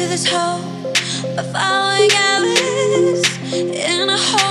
to this hole of following Alice in a hole.